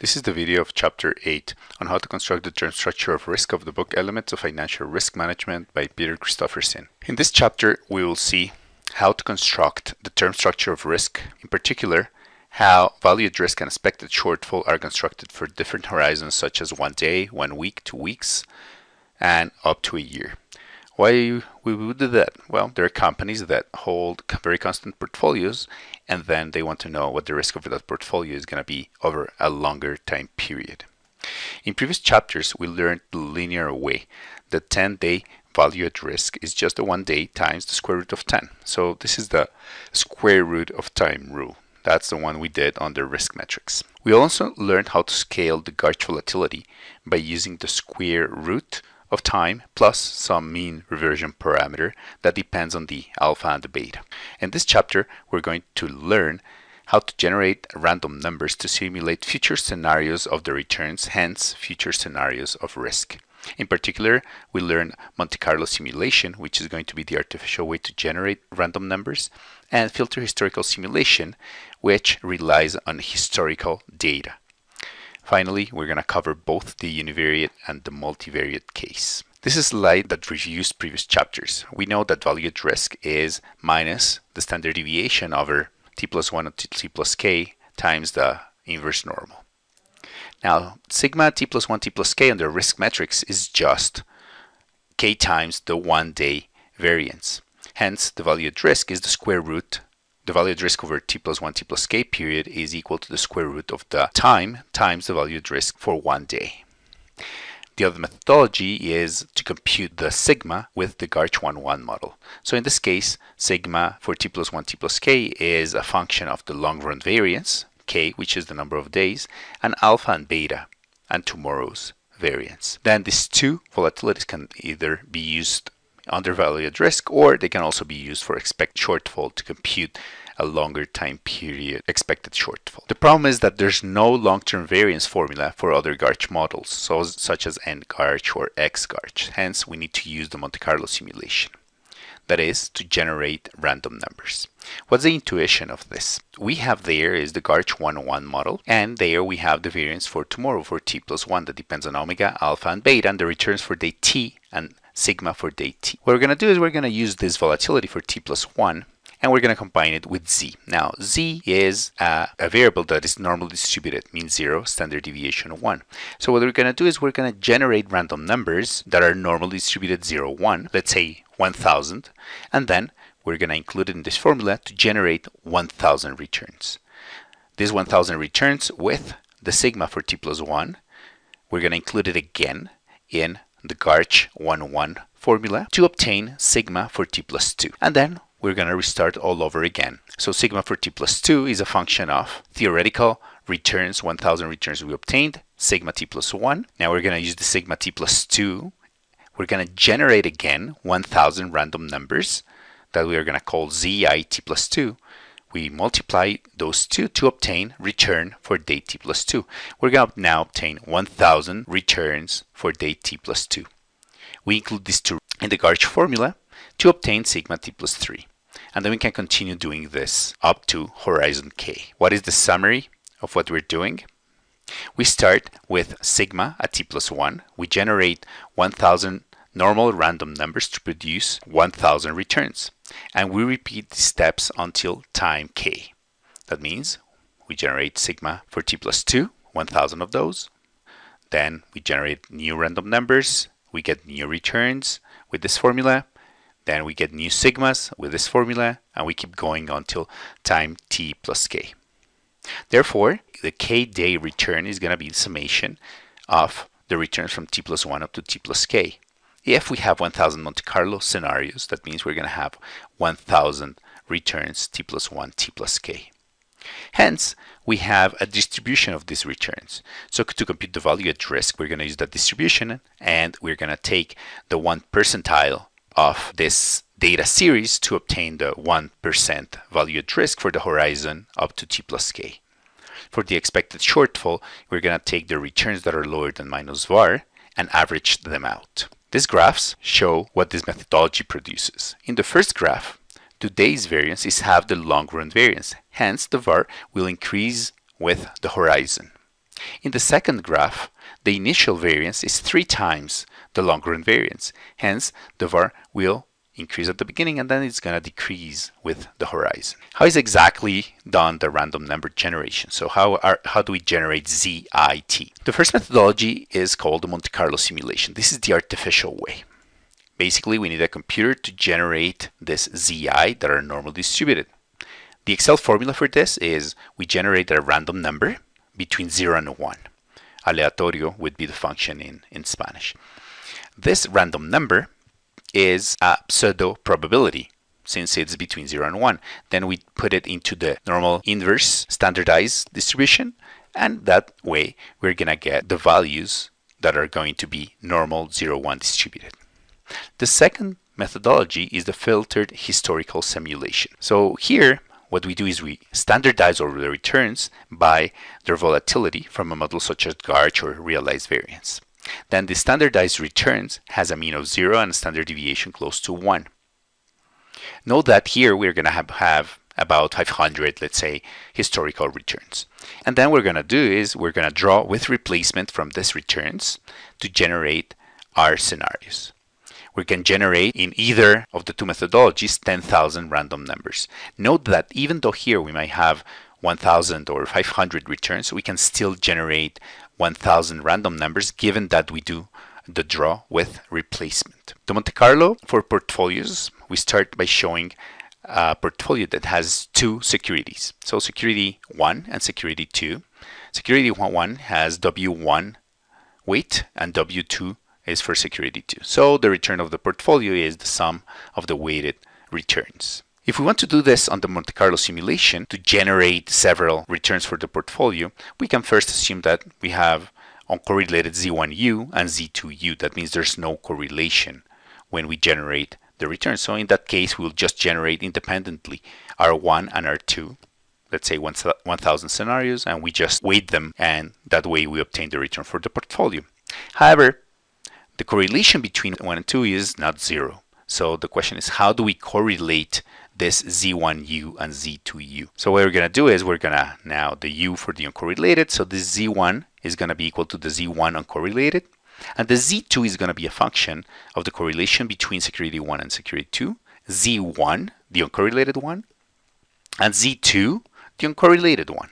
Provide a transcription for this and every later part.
This is the video of Chapter 8 on how to construct the term structure of risk of the book Elements of Financial Risk Management by Peter Christoffersen. In this chapter, we will see how to construct the term structure of risk, in particular, how value at risk and expected shortfall are constructed for different horizons such as one day, one week, two weeks, and up to a year. Why we would do that? Well, there are companies that hold very constant portfolios and then they want to know what the risk of that portfolio is going to be over a longer time period. In previous chapters, we learned the linear way. The 10-day value at risk is just the one day times the square root of 10. So this is the square root of time rule. That's the one we did on the RiskMetrics. We also learned how to scale the GARCH volatility by using the square root of time plus some mean reversion parameter that depends on the alpha and the beta. In this chapter, we're going to learn how to generate random numbers to simulate future scenarios of the returns, hence future scenarios of risk. In particular, we learn Monte Carlo simulation, which is going to be the artificial way to generate random numbers, and filter historical simulation, which relies on historical data. Finally, we're going to cover both the univariate and the multivariate case. This is a slide that reviews previous chapters. We know that value at risk is minus the standard deviation over t plus 1 to t plus k times the inverse normal. Now, sigma t plus 1 t plus k under risk metrics is just k times the one day variance. Hence, the value at risk is the square root the value at risk over t plus 1 t plus k period is equal to the square root of the time times the value at risk for one day. The other methodology is to compute the sigma with the GARCH 1-1 model. So in this case, sigma for t plus 1 t plus k is a function of the long run variance, k, which is the number of days, and alpha and beta, and tomorrow's variance. Then these two volatilities can either be used under value at risk or they can also be used for expect shortfall to compute a longer time period expected shortfall. The problem is that there's no long-term variance formula for other GARCH models, so, such as N-GARCH or X-GARCH. Hence, we need to use the Monte Carlo simulation. That is, to generate random numbers. What's the intuition of this? We have there is the GARCH 101 model, and there we have the variance for tomorrow for t plus 1 that depends on omega, alpha, and beta, and the returns for day t and sigma for day t. What we're going to do is we're going to use this volatility for t plus 1 and we're going to combine it with z. Now, z is uh, a variable that is normally distributed, mean 0, standard deviation 1. So what we're going to do is we're going to generate random numbers that are normally distributed 0, 1, let's say 1000, and then we're going to include it in this formula to generate 1000 returns. This 1000 returns with the sigma for t plus 1. We're going to include it again in the GARCH 1-1 formula to obtain sigma for t plus 2. And then we're going to restart all over again. So sigma for t plus 2 is a function of theoretical returns, 1000 returns we obtained, sigma t plus 1. Now we're going to use the sigma t plus 2. We're going to generate again 1000 random numbers that we are going to call zi t plus 2. We multiply those two to obtain return for day t plus 2. We're going to now obtain 1000 returns for day t plus 2. We include these two in the GARCH formula to obtain sigma t plus 3. And then we can continue doing this up to horizon k. What is the summary of what we're doing? We start with sigma at t plus 1. We generate 1000 normal random numbers to produce 1000 returns. And we repeat these steps until time k. That means we generate sigma for t plus 2, 1000 of those. Then we generate new random numbers. We get new returns with this formula. Then we get new sigmas with this formula, and we keep going until time t plus k. Therefore, the k day return is going to be the summation of the returns from t plus 1 up to t plus k. If we have 1000 Monte Carlo scenarios, that means we're going to have 1000 returns t plus 1, t plus k. Hence, we have a distribution of these returns. So to compute the value at risk, we're going to use that distribution and we're going to take the one percentile of this data series to obtain the 1% value at risk for the horizon up to t plus k. For the expected shortfall, we're going to take the returns that are lower than minus var and average them out. These graphs show what this methodology produces. In the first graph, today's variance is half the long run variance. Hence, the var will increase with the horizon. In the second graph, the initial variance is three times the long run variance. Hence, the var will increase at the beginning and then it's going to decrease with the horizon. How is exactly done the random number generation? So how, are, how do we generate ZIT? The first methodology is called the Monte Carlo simulation. This is the artificial way. Basically, we need a computer to generate this ZI that are normally distributed. The Excel formula for this is we generate a random number between 0 and 1. Aleatorio would be the function in, in Spanish. This random number is a pseudo probability since it's between 0 and 1. Then we put it into the normal inverse standardized distribution and that way we're going to get the values that are going to be normal 0, 1 distributed. The second methodology is the filtered historical simulation. So here what we do is we standardize all the returns by their volatility from a model such as GARCH or realized variance. Then the standardized returns has a mean of 0 and a standard deviation close to 1. Note that here we're going to have, have about 500, let's say, historical returns. And then we're going to do is we're going to draw with replacement from these returns to generate our scenarios. We can generate in either of the two methodologies 10,000 random numbers. Note that even though here we might have 1,000 or 500 returns, we can still generate 1,000 random numbers given that we do the draw with replacement. The Monte Carlo for portfolios, we start by showing a portfolio that has two securities. So security 1 and security 2. Security 1 has W1 weight and W2 is for security 2. So the return of the portfolio is the sum of the weighted returns. If we want to do this on the Monte Carlo simulation to generate several returns for the portfolio, we can first assume that we have uncorrelated Z1U and Z2U. That means there's no correlation when we generate the return. So in that case, we'll just generate independently R1 and R2, let's say 1000 scenarios, and we just weight them, and that way we obtain the return for the portfolio. However, the correlation between 1 and 2 is not zero. So the question is, how do we correlate this Z1U and Z2U. So what we're going to do is we're going to now the U for the uncorrelated. So this Z1 is going to be equal to the Z1 uncorrelated. And the Z2 is going to be a function of the correlation between security 1 and security 2. Z1, the uncorrelated one, and Z2, the uncorrelated one.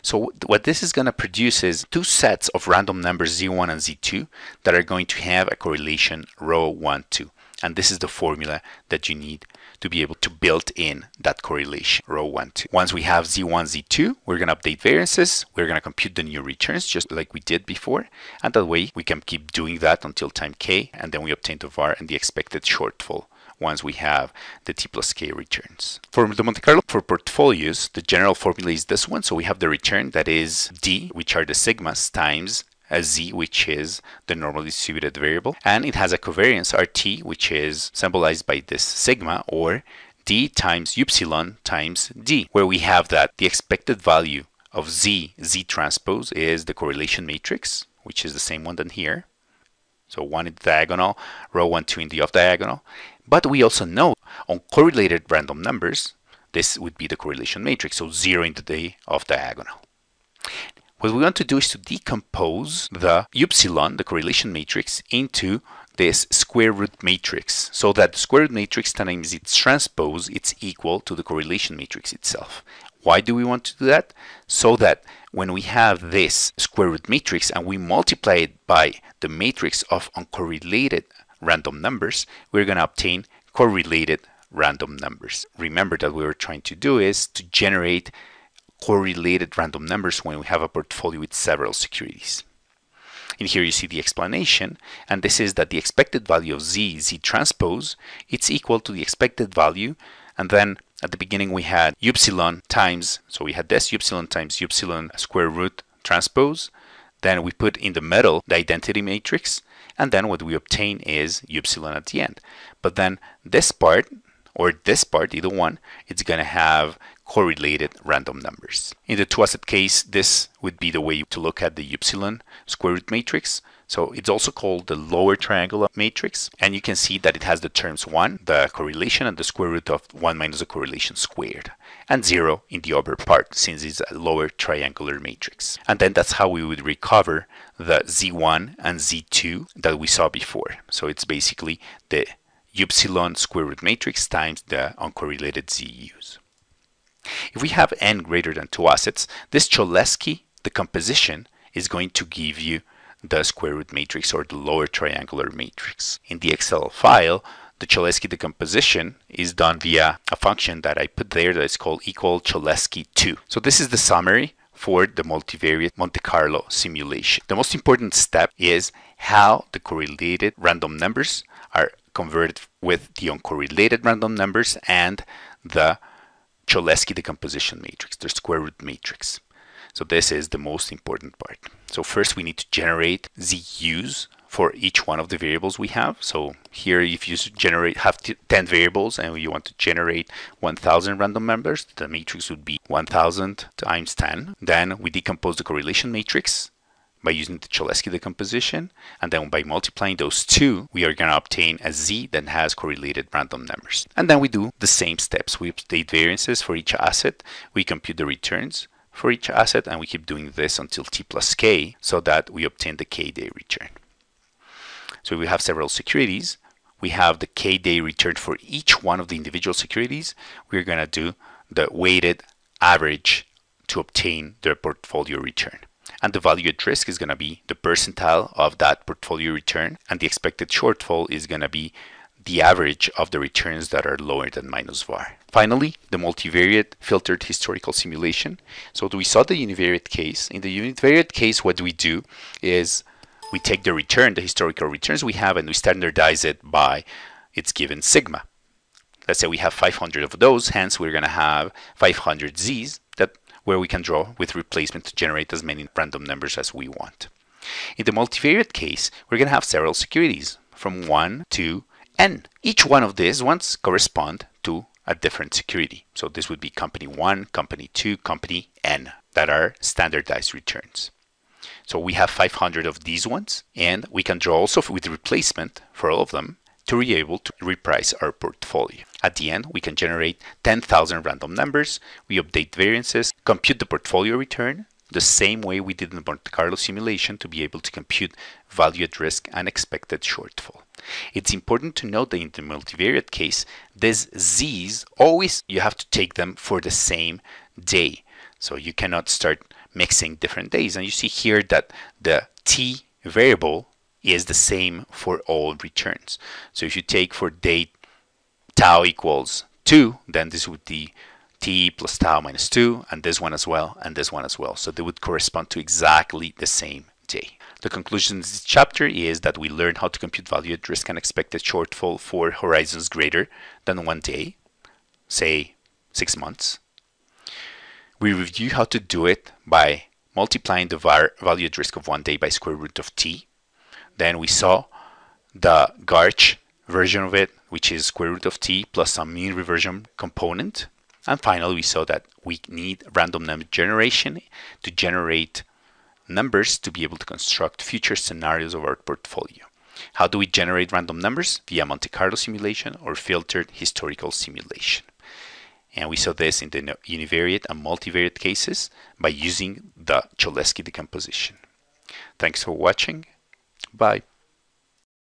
So what this is going to produce is two sets of random numbers Z1 and Z2 that are going to have a correlation rho 1, 2. And this is the formula that you need to be able to build in that correlation, rho 1, 2. Once we have Z1, Z2, we're going to update variances. We're going to compute the new returns just like we did before. And that way we can keep doing that until time k. And then we obtain the var and the expected shortfall once we have the t plus k returns. For the Monte Carlo for portfolios, the general formula is this one. So we have the return that is d, which are the sigmas, times z, which is the normally distributed variable, and it has a covariance rt, which is symbolized by this sigma, or d times upsilon times d, where we have that the expected value of z, z transpose, is the correlation matrix, which is the same one than here. So one in the diagonal, rho 1, 2 in the off diagonal. But we also know on correlated random numbers, this would be the correlation matrix, so 0 in the off diagonal. What we want to do is to decompose the upsilon, the correlation matrix, into this square root matrix so that the square root matrix times its transpose it's equal to the correlation matrix itself. Why do we want to do that? So that when we have this square root matrix and we multiply it by the matrix of uncorrelated random numbers, we're going to obtain correlated random numbers. Remember that we were trying to do is to generate correlated random numbers when we have a portfolio with several securities. And here you see the explanation, and this is that the expected value of z, z transpose, it's equal to the expected value, and then at the beginning we had upsilon times, so we had this upsilon times upsilon square root transpose, then we put in the middle the identity matrix, and then what we obtain is upsilon at the end. But then this part, or this part, either one, it's going to have correlated random numbers. In the two asset case, this would be the way to look at the upsilon square root matrix. So it's also called the lower triangular matrix. And you can see that it has the terms 1, the correlation, and the square root of 1 minus the correlation squared. and 0 in the upper part since it's a lower triangular matrix. And then that's how we would recover the Z1 and Z2 that we saw before. So it's basically the epsilon square root matrix times the uncorrelated ZUs. If we have n greater than two assets, this Cholesky decomposition is going to give you the square root matrix or the lower triangular matrix. In the Excel file, the Cholesky decomposition is done via a function that I put there that is called equal Cholesky 2. So this is the summary for the multivariate Monte Carlo simulation. The most important step is how the correlated random numbers are converted with the uncorrelated random numbers and the Cholesky decomposition matrix, the square root matrix. So this is the most important part. So first we need to generate the ZUs for each one of the variables we have. So here if you generate have 10 variables and you want to generate 1000 random members, the matrix would be 1000 times 10. Then we decompose the correlation matrix by using the Cholesky decomposition and then by multiplying those two we are going to obtain a z that has correlated random numbers. And then we do the same steps. We update variances for each asset we compute the returns for each asset and we keep doing this until t plus k so that we obtain the k-day return. So we have several securities. We have the k-day return for each one of the individual securities. We're going to do the weighted average to obtain their portfolio return and the value at risk is going to be the percentile of that portfolio return and the expected shortfall is going to be the average of the returns that are lower than minus var. Finally, the multivariate filtered historical simulation. So we saw the univariate case. In the univariate case, what we do is we take the return, the historical returns we have, and we standardize it by its given sigma. Let's say we have 500 of those, hence we're going to have 500 z's where we can draw with replacement to generate as many random numbers as we want. In the multivariate case, we're going to have several securities from 1 to n. Each one of these ones correspond to a different security. So this would be company 1, company 2, company n that are standardized returns. So we have 500 of these ones and we can draw also with replacement for all of them to be able to reprice our portfolio. At the end, we can generate 10,000 random numbers, we update variances, compute the portfolio return, the same way we did in the Monte Carlo simulation to be able to compute value at risk and expected shortfall. It's important to note that in the multivariate case, these z's always you have to take them for the same day. So you cannot start mixing different days. And you see here that the t variable is the same for all returns. So if you take for date tau equals 2, then this would be t plus tau minus 2, and this one as well, and this one as well. So they would correspond to exactly the same day. The conclusion of this chapter is that we learned how to compute value at risk and expected shortfall for horizons greater than one day, say six months. We review how to do it by multiplying the value at risk of one day by square root of t. Then we saw the Garch version of it, which is square root of t plus some mean reversion component. And finally, we saw that we need random number generation to generate numbers to be able to construct future scenarios of our portfolio. How do we generate random numbers? Via Monte Carlo simulation or filtered historical simulation. And we saw this in the univariate and multivariate cases by using the Cholesky decomposition. Thanks for watching. Bye.